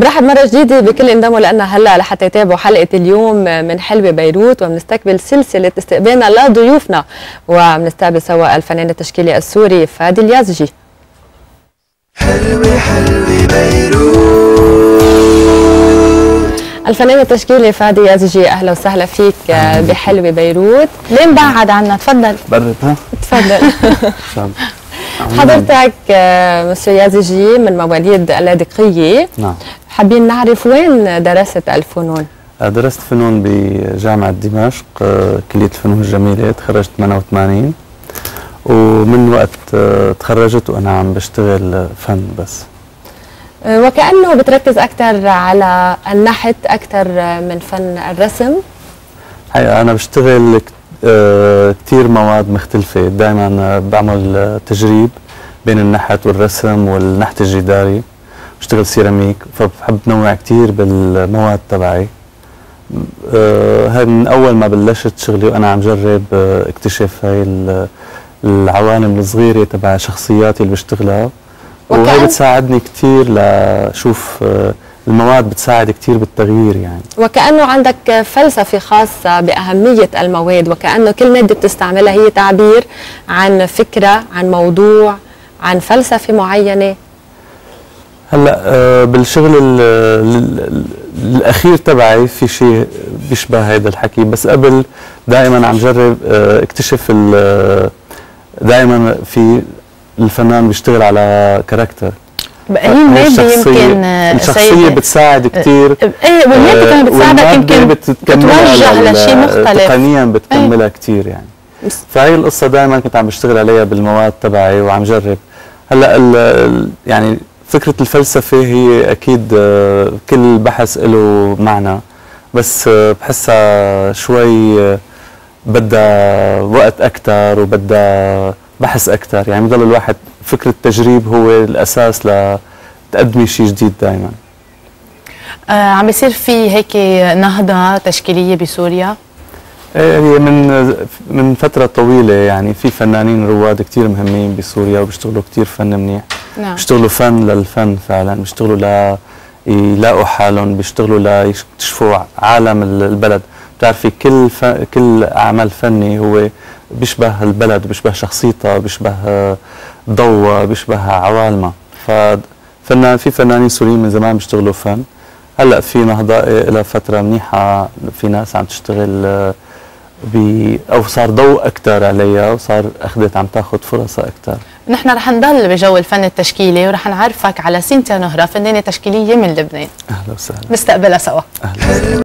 برحب مرة جديدة بكل انضموا لنا هلأ لحتى يتابعوا حلقة اليوم من حلوة بيروت وبنستقبل سلسلة استقبالنا لضيوفنا وبنستقبل سوا الفنان التشكيلي السوري فادي اليازجي. حلوة حلوة بيروت. الفنان التشكيلي فادي يازجي أهلا وسهلا فيك بحلوة بيروت. لين بعد عنا تفضل. برد ها؟ تفضل. حضرتك آه، مسيو يازجي من مواليد اللاذقية. نعم. حابين نعرف وين درست الفنون؟ آه، درست فنون بجامعة دمشق آه، كلية الفنون الجميلة تخرجت 88 ومن وقت تخرجت وأنا عم بشتغل فن بس. وكأنه بتركز أكثر على النحت أكثر من فن الرسم؟ حقيقة أنا بشتغل آه، كثير مواد مختلفة. دائما بعمل تجريب بين النحت والرسم والنحت الجداري. بشتغل سيراميك فبحب نوع كثير بالمواد تبعي. آه، هاي من أول ما بلشت شغلي وأنا عم جرب آه، اكتشف هاي العوالم الصغيرة تبع شخصياتي اللي بشتغلها. وهي بتساعدني كثير لشوف المواد بتساعد كثير بالتغيير يعني. وكأنه عندك فلسفة خاصة بأهمية المواد وكأنه كل مادة بتستعملها هي تعبير عن فكرة عن موضوع عن فلسفة معينة. هلا آه، بالشغل الأخير تبعي في شيء بيشبه هذا الحكي. بس قبل دائما عم جرب آه، اكتشف دائما في الفنان بيشتغل على كاركتر. هي المادة يمكن الشخصية بتساعد كثير إيه والمادة كمان بتساعدك يمكن بتوجه لشيء مختلف. تقنيا بتكملها إيه؟ كثير يعني فهي القصة دائما كنت عم بشتغل عليها بالمواد تبعي وعم جرب. هلا يعني فكرة الفلسفة هي أكيد آه، كل بحث له معنى. بس آه، بحسها شوي آه، بدها وقت أكثر وبدها بحث أكثر يعني بضل الواحد فكرة التجريب هو الأساس لتقدمي شيء جديد دائما آه عم بيصير في هيك نهضة تشكيلية بسوريا؟ إيه هي من من فترة طويلة يعني في فنانين رواد كثير مهمين بسوريا وبيشتغلوا كثير فن منيح. نعم. بيشتغلوا فن للفن فعلا بيشتغلوا ل يلاقوا حالهم بيشتغلوا ليكتشفوا عالم البلد. بتعرفي كل ف... كل عمل فني هو بيشبه البلد بيشبه شخصيتها بيشبه ضوء بيشبه عوالمها. ففنان في فنانين سوريين من زمان بيشتغلوا فن. هلأ في نهضة لها فترة منيحة في ناس عم تشتغل ب أو صار ضوء أكثر عليها وصار أخذت عم تاخذ فرصها أكثر نحن رح نضل بجو الفن التشكيلي ورح نعرفك على سينتيا نهرة فنانة تشكيلية من لبنان. أهلا وسهلا. نستقبلها سوا. أهلا